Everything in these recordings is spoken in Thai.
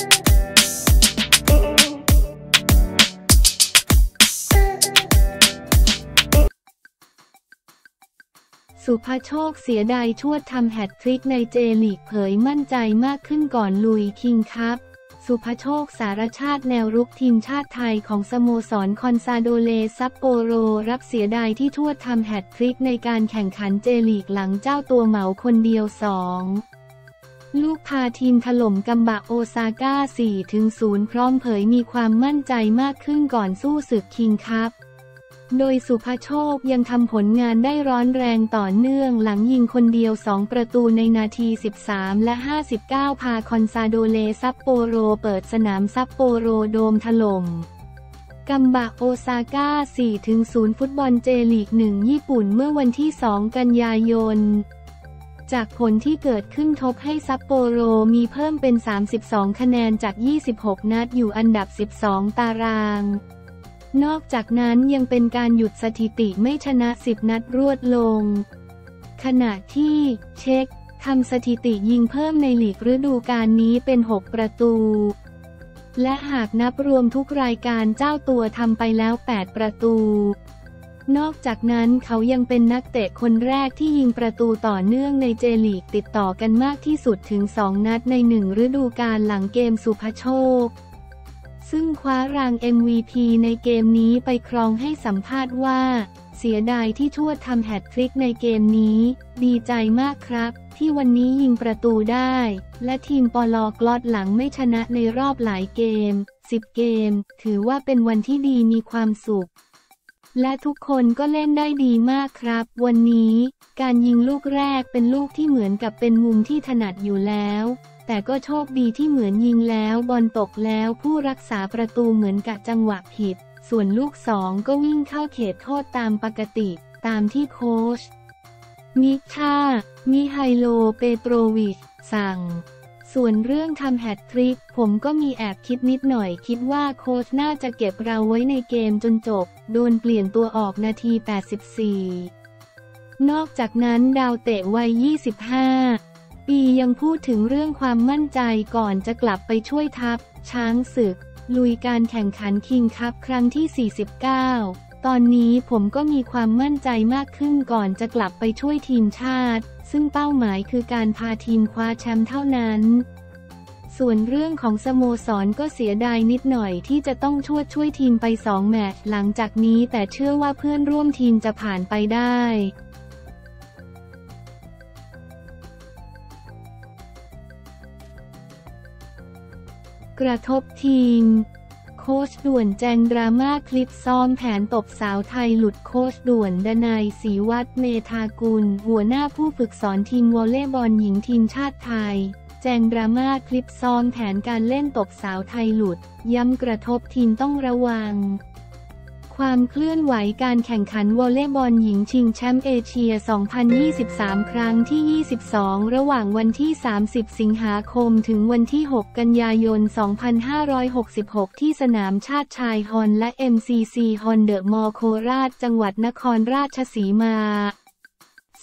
สุภโชคเสียดายชวดทำแฮตทริกในเจลีกเผยมั่นใจมากขึ้นก่อนลุยคิงส์คัพ สุภโชคสารชาติแนวรุกทีมชาติไทยของสโมสรคอนซาโดเลซัปโปโร รับเสียดายที่ชวดทำแฮตทริกในการแข่งขันเจลีกหลังเจ้าตัวเหมาคนเดียวสอง ลูกพาทีมถล่มกัมบะโอซาก้า 4-0 พร้อมเผยมีความมั่นใจมากขึ้นก่อนสู้ศึกคิงส์คัพโดยสุภโชคยังทำผลงานได้ร้อนแรงต่อเนื่องหลังยิงคนเดียว 2 ประตูในนาที 13 และ 59 พาคอนซาโดเลซัปโปโรเปิดสนามซัปโปโรโดมถล่มกัมบะโอซาก้า 4-0 ฟุตบอลเจลีก 1 ญี่ปุ่นเมื่อวันที่ 2 กันยายน จากผลที่เกิดขึ้นทบให้ซัปโปโรมีเพิ่มเป็น 32 คะแนนจาก 26 นัดอยู่อันดับ 12 ตาราง นอกจากนั้นยังเป็นการหยุดสถิติไม่ชนะ 10 นัดรวดลง ขณะที่เช็คทำสถิติยิงเพิ่มในหลีกฤดูกาลนี้เป็น 6 ประตู และหากนับรวมทุกรายการเจ้าตัวทำไปแล้ว 8 ประตู นอกจากนั้นเขายังเป็นนักเตะคนแรกที่ยิงประตูต่อเนื่องในเจลีกติดต่อกันมากที่สุดถึง 2 นัดในหนึ่งฤดูกาลหลังเกมสุภโชค ซึ่งคว้าราง MVP ในเกมนี้ไปครองให้สัมภาษณ์ว่า เสียดายที่ทวดทำแฮตทริกในเกมนี้ ดีใจมากครับ ที่วันนี้ยิงประตูได้ และทีมปอลอกลอดหลังไม่ชนะในรอบหลายเกม 10 เกม ถือว่าเป็นวันที่ดีมีความสุข และทุกคนก็เล่นได้ดีมากครับ วันนี้ การยิงลูกแรกเป็นลูกที่เหมือนกับเป็นมุมที่ถนัดอยู่แล้ว แต่ก็โชคดีที่เหมือนยิงแล้วบอลตกแล้วผู้รักษาประตูเหมือนกับจังหวะผิด ส่วนลูกสองก็วิ่งเข้าเขตโทษตามปกติตามที่โค้ชมิชามิไฮโลเปโตรวิชสั่ง ส่วนเรื่องทำแฮตทริก ผมก็มีแอบคิดนิดหน่อย คิดว่าโค้ชน่าจะเก็บเราไว้ในเกมจนจบ โดนเปลี่ยนตัวออกนาที 84 นอกจากนั้นดาวเตะวัย 25 ปียังพูดถึงเรื่องความมั่นใจก่อนจะกลับไปช่วยทัพ ช้างศึก ลุยการแข่งขันคิงคัพครั้งที่ 49 ตอนนี้ผมก็มีความมั่นใจมากขึ้นก่อนจะกลับไปช่วยทีมชาติ ซึ่งเป้าหมายคือการพาทีมคว้าแชมป์เท่านั้น ส่วนเรื่องของสโมสรก็เสียดายนิดหน่อยที่จะต้องช่วยช่วยทีมไปสองแมตช์หลังจากนี้แต่เชื่อว่าเพื่อนร่วมทีมจะผ่านไปได้กระทบทีม ค้ชด่วนแจงดราม่าคลิปซ้อมแผนตบสาวไทยหลุดโค้ชด่วนดนายศรีวัฒน์เมธากุล หัวหน้าผู้ฝึกสอนทีมวอลเลย์บอลหญิงทีมชาติไทย แจงดราม่าคลิปซ้อมแผนการเล่นตบสาวไทยหลุด ย้ำกระทบทีมต้องระวัง ความเคลื่อนไหวการแข่งขันวอลเลย์บอลหญิงชิงแชมป์เอเชีย 2023 ครั้งที่ 22 ระหว่างวันที่ 30 สิงหาคมถึงวันที่ 6 กันยายน 2566 ที่สนามชาติชายฮอนและ MCC ฮอลล์ เดอะมอลล์โคราช จังหวัดนครราชสีมา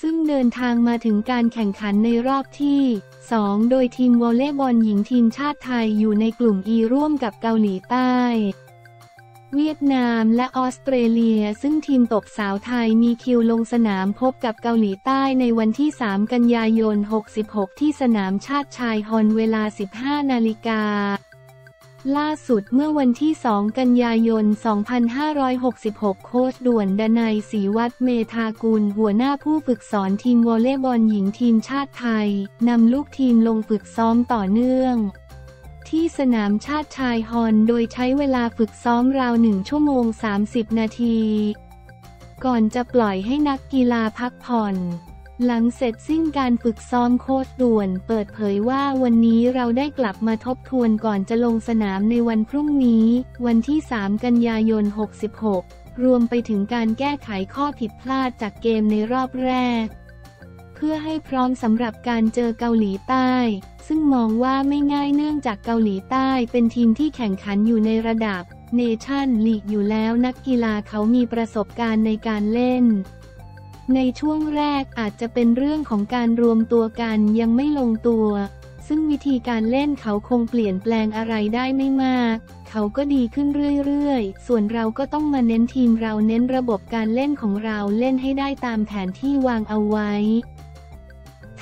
ซึ่งเดินทางมาถึงการแข่งขันในรอบที่ 2 โดยทีมวอลเลย์บอลหญิงทีมชาติไทยอยู่ในกลุ่ม E ร่วมกับเกาหลีใต้ เวียดนามและออสเตรเลีย ซึ่งทีมตบสาวไทยมีคิวลงสนามพบกับเกาหลีใต้ในวันที่ 3 กันยายน 66 ที่สนามชาติชายฮอลล์เวลา 15 นาฬิกาล่าสุดเมื่อวันที่ 2 กันยายน 2566 โค้ชด่วนดนัยศรีวัฒน์เมธากุล หัวหน้าผู้ฝึกสอนทีมวอลเลย์บอลหญิงทีมชาติไทย นำลูกทีมลงฝึกซ้อมต่อเนื่อง ที่สนามชาติชายฮอนโดยใช้เวลาฝึกซ้อมราวหนึ่งชั่วโมง 30 นาที ก่อนจะปล่อยให้นักกีฬาพักผ่อน หลังเสร็จสิ้นการฝึกซ้อมโค้ชด่วนเปิดเผยว่าวันนี้เราได้กลับมาทบทวนก่อนจะลงสนามในวันพรุ่งนี้ วันที่ 3 กันยายน 66 รวมไปถึงการแก้ไขข้อผิดพลาดจากเกมในรอบแรก เพื่อให้พร้อมสำหรับการเจอเกาหลีใต้ ซึ่งมองว่าไม่ง่ายเนื่องจากเกาหลีใต้เป็นทีมที่แข่งขันอยู่ในระดับเนชั่นลีกอยู่แล้วนักกีฬาเขามีประสบการณ์ในการเล่น ในช่วงแรกอาจจะเป็นเรื่องของการรวมตัวกันยังไม่ลงตัว ซึ่งวิธีการเล่นเขาคงเปลี่ยนแปลงอะไรได้ไม่มาก เขาก็ดีขึ้นเรื่อยๆ ส่วนเราก็ต้องมาเน้นทีมเราเน้นระบบการเล่นของเราเล่นให้ได้ตามแผนที่วางเอาไว้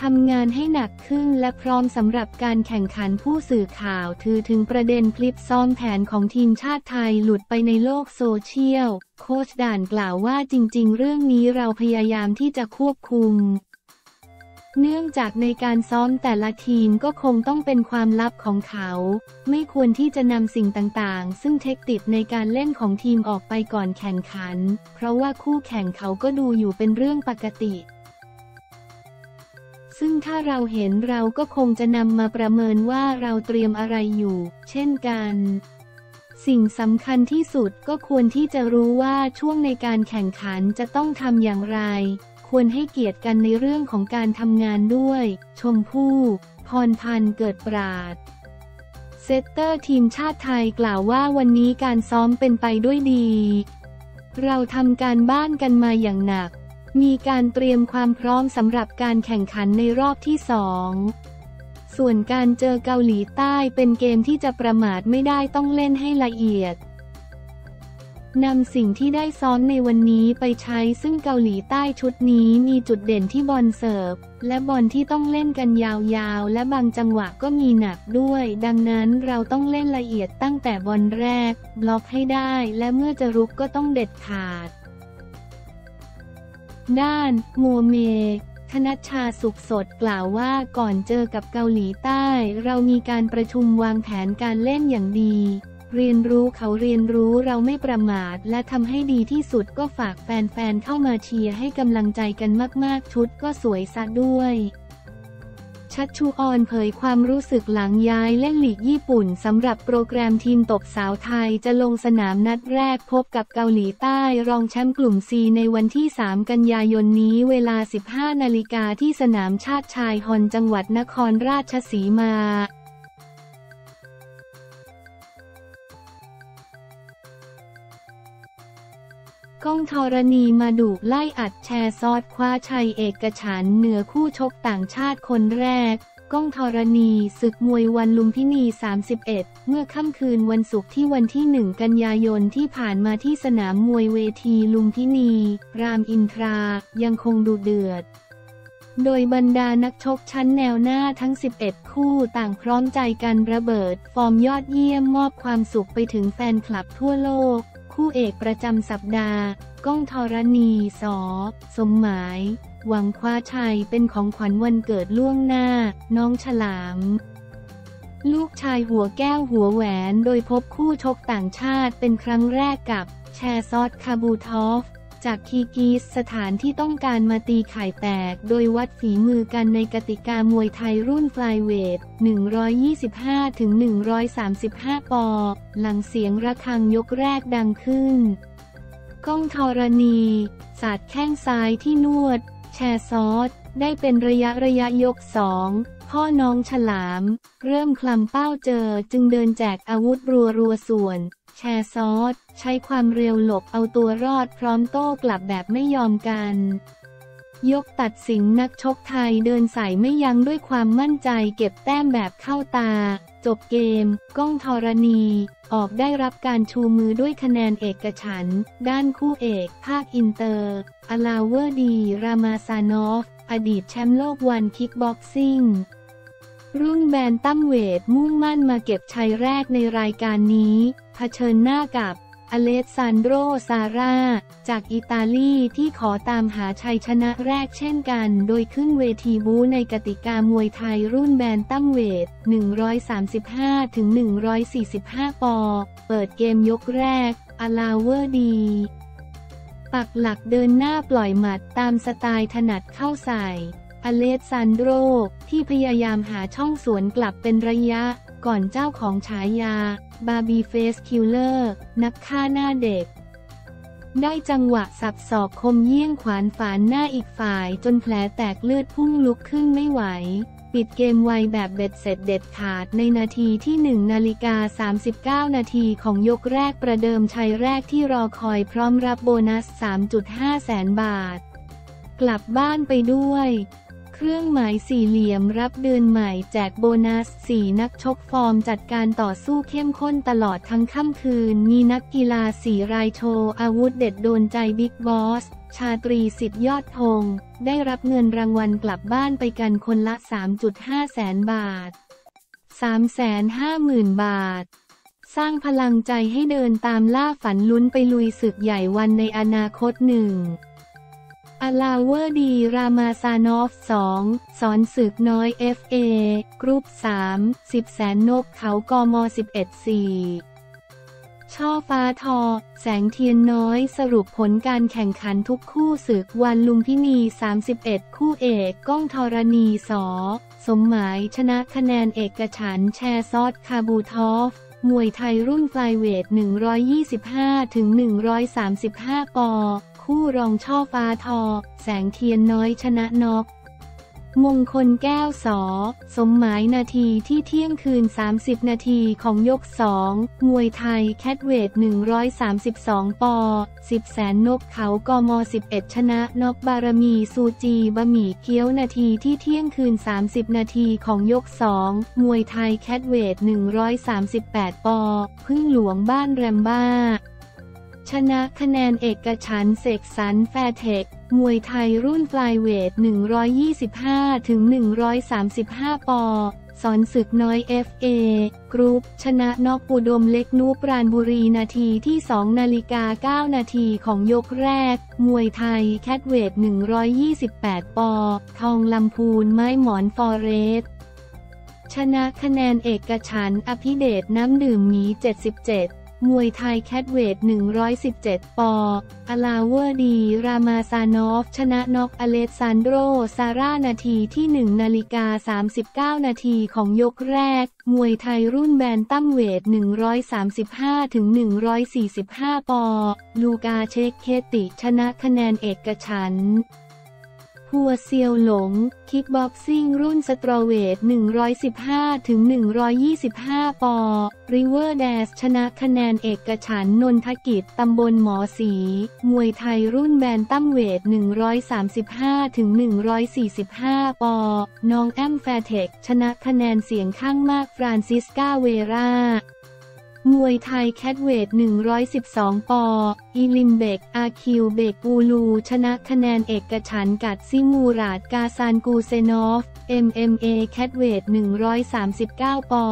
ทำงานให้หนักขึ้นและพร้อมสำหรับการแข่งขันผู้สื่อข่าวถือถึงประเด็นคลิปซ้อมแผนของทีมชาติไทยหลุดไปในโลกโซเชียล โค้ชด่านกล่าวว่าจริงๆ เรื่องนี้เราพยายามที่จะควบคุม เนื่องจากในการซ้อมแต่ละทีมก็คงต้องเป็นความลับของเขา ไม่ควรที่จะนำสิ่งต่างๆ ซึ่งเทคนิคในการเล่นของทีมออกไปก่อนแข่งขัน เพราะว่าคู่แข่งเขาก็ดูอยู่เป็นเรื่องปกติ ซึ่งถ้าเราเห็นเราก็คงจะนำมาประเมินว่าเราเตรียมอะไรอยู่ เช่นกันสิ่งสำคัญที่สุดก็ควรที่จะรู้ว่าช่วงในการแข่งขันจะต้องทำอย่างไร ควรให้เกียรติกันในเรื่องของการทำงานด้วย ชมพู่ พรพันธ์เกิดปราด เซตเตอร์ทีมชาติไทยกล่าวว่าวันนี้การซ้อมเป็นไปด้วยดี เราทำการบ้านกันมาอย่างหนัก มีการเตรียมความพร้อมสำหรับการแข่งขันในรอบที่สองส่วนการเจอเกาหลีใต้เป็นเกมที่จะประมาทไม่ได้ต้องเล่นให้ละเอียดนำสิ่งที่ได้ซ้อมในวันนี้ไปใช้ซึ่งเกาหลีใต้ชุดนี้มีจุดเด่นที่บอลเสิร์ฟ และบอลที่ต้องเล่นกันยาวๆ และบางจังหวะก็มีหนักด้วย ดังนั้นเราต้องเล่นละเอียดตั้งแต่บอลแรก บล็อกให้ได้ และเมื่อจะรุกก็ต้องเด็ดขาด ด้านงัวเมธนชาสุขสดกล่าวว่าก่อนเจอกับเกาหลีใต้ เรามีการประชุมวางแผนการเล่นอย่างดี เรียนรู้เขาเรียนรู้เราไม่ประมาท และทำให้ดีที่สุดก็ฝากแฟนๆเข้ามาเชียร์ให้กำลังใจกันมากๆชุดก็สวยซะด้วย ชัดชูออนเผยความรู้สึกหลังย้ายเล่นหลีกญี่ปุ่นสำหรับโปรแกรมทีมตบสาวไทยจะลงสนามนัดแรกพบกับเกาหลีใต้รองแชมป์กลุ่ม C ในวันที่ 3 กันยายนนี้เวลา 15 นาฬิกาที่สนามชาติชายฮอนจังหวัดนครราชสีมา ก้องธรณีมาดุไล่อัดแชร์ซอดคว้าชัยเอกฉันเหนือคู่ชกต่างชาติคนแรก ก้องธรณีศึกมวยวันลุมพินี 31 เมื่อค่ำคืนวันศุกร์ที่วันที่ 1 กันยายนที่ผ่านมาที่สนามมวยเวทีลุมพินี รามอินทรา ยังคงดูเดือดโดยบรรดานักชกชั้นแนวหน้าทั้ง 11 คู่ต่างพร้อมใจกันระเบิด ฟอร์มยอดเยี่ยมมอบความสุขไปถึงแฟนคลับทั่วโลก คู่เอกประจำสัปดาห์ ก้องธรณีสอ สมหมาย หวังคว้าชัยเป็นของขวัญวันเกิดล่วงหน้า น้องฉลาม ลูกชายหัวแก้วหัวแหวนโดยพบคู่ชกต่างชาติเป็นครั้งแรกกับ แชร์ซอสคาบูทอฟ จากคีกีสสถานที่ต้องการมาตีไข่แตก โดยวัดฝีมือกันในกติกามวยไทยรุ่นฟลายเวท 125-135 ปอ หลังเสียงระฆังยกแรกดังขึ้น ก้องธรณี สาดแข้งซ้ายที่นวด แชร์ซอส ได้เป็นระยะระยะยกสองพ่อน้องฉลาม เริ่มคลำเป้าเจอจึงเดินแจกอาวุธรัวรัวส่วน ชร์ซอส ใช้ความเร็วหลบเอาตัวรอดพร้อมโต้กลับแบบไม่ยอมกัน ยกตัดสินนักชกไทยเดินใส่ไม่ยั้งด้วยความมั่นใจเก็บแต้มแบบเข้าตา จบเกม ก้องธรณี ออกได้รับการชูมือด้วยคะแนนเอกฉันท์ ด้านคู่เอก ภาคอินเตอร์อลาเวอร์ดี รามาซานอฟ อดีตแชมป์โลกวันคิกบ็อกซิ่ง รุ่นแบนตั้มเวทมุ่งมั่นมาเก็บชัยแรกในรายการนี้เผชิญหน้ากับอเลสซานโดซาร่า จากอิตาลีที่ขอตามหาชัยชนะแรกเช่นกัน โดยขึ้นเวทีบู๊ในกติกามวยไทยรุ่นแบนตั้มเวท 135-145 ปอ เปิดเกมยกแรก อลาเวอร์ดี ปักหลักเดินหน้าปล่อยหมัดตามสไตล์ถนัดเข้าใส่ อเลสซานโดที่พยายามหาช่องสวนกลับเป็นระยะ ก่อนเจ้าของฉายา Baby Face Killer นักฆ่าหน้าเด็ก ได้จังหวะสับศอกคมเยี่ยงขวานฝานหน้าอีกฝ่ายจนแผลแตกเลือดพุ่งลุกขึ้นไม่ไหว ปิดเกมไวแบบเบ็ดเสร็จเด็ดขาดในนาทีที่ 1 นาฬิกา 39 นาทีของยกแรกประเดิมชัยแรกที่รอคอยพร้อมรับโบนัส 3.5 แสนบาท กลับบ้านไปด้วย เครื่องหมายสี่เหลี่ยมรับเดือนใหม่แจกโบนัส4นักชกฟอร์มจัดการต่อสู้เข้มข้นตลอดทั้งค่ำคืน มีนักกีฬาสี่รายโชว์อาวุธเด็ดโดนใจบิ๊กบอส ชาตรีสิทธิ์ยอดธงได้รับเงินรางวัลกลับบ้านไปกันคนละ 3.5 แสนบาท 350,000 บาทสร้างพลังใจให้เดินตามล่าฝันลุ้นไปลุยศึกใหญ่วันในอนาคตหนึ่ง อลาเวอร์ดี รามาซานอฟ 2 สอนศึกน้อย FA กรุ๊ป 3 10 แสนนกเขากม 11 4 ช่อฟ้าทอ แสงเทียนน้อยสรุปผลการแข่งขันทุกคู่ศึกวันลุมพินี 31 คู่เอกก้องธรณีสอ สมหมายชนะคะแนนเอกฉันแชร์ซอดคาบูทอฟมวยไทยรุ่นไฟเวท 125ถึง135 ปอ คู่รองช่อฟ้าทอ แสงเทียนน้อยชนะนกมงคลแก้วสอ สมหมายนาทีที่เที่ยงคืน 30 นาทีของยก2มวยไทยแคทเวท 132 ปอ 10 แสนนกเขากม 11 ชนะนกบารมีซูจีบะหมี่เกี๊ยวนาทีที่เที่ยงคืน 30 นาทีของยก2มวยไทยแคทเวท 138 ปอ พึ่งหลวงบ้านแรมบ้า ชนะคะแนนเอกฉันเสกสรรแฟร์เทค มวยไทยรุ่นฟลายเวท 125 ถึง 135 ปอ สอนศึกน้อย FA กรุ๊ป ชนะนอกอุดมเล็กนูปราณบุรีนาทีที่ 2 นาฬิกา 9 นาทีของยกแรก มวยไทยแคทเวท 128 ปอ ทองลำพูนไม้หมอนฟอเรสชนะคะแนนเอกฉันอภิเดชน้ำดื่มหมี77 มวยไทยแคทเวท 117 ปออลาเวอร์ดี รามาซานอฟ ชนะน็อกอเลสซานโดร ซาร่า นาทีที่ 1 นาฬิกา 39 นาทีของยกแรก มวยไทยรุ่นแบนตั้มเวท 135 ถึง 145 ปอนด์ ลูกาเชคเคติ ชนะคะแนนเอกฉันท์ หัวเซียวหลง คิกบ็อกซิ่งรุ่นสตรอเวท 115 ถึง 125 ปอนด์ ริเวอร์แดสชนะคะแนนเอกฉันนนทกิจ ตำบลหมอสี มวยไทยรุ่นแบนตั้มเวท 135 ถึง 145 ปอ น้องแอมแฟร์เทค ชนะคะแนนเสียงข้างมากฟรานซิสกาเวรา มวยไทยแคทเวท 112 ปออีลิมเบก อาคิวเบกปูลู ชนะคะแนนเอกฉันกัดซิมูราดกาซานกูเซนอฟ MMA แคทเวท 139 ปอ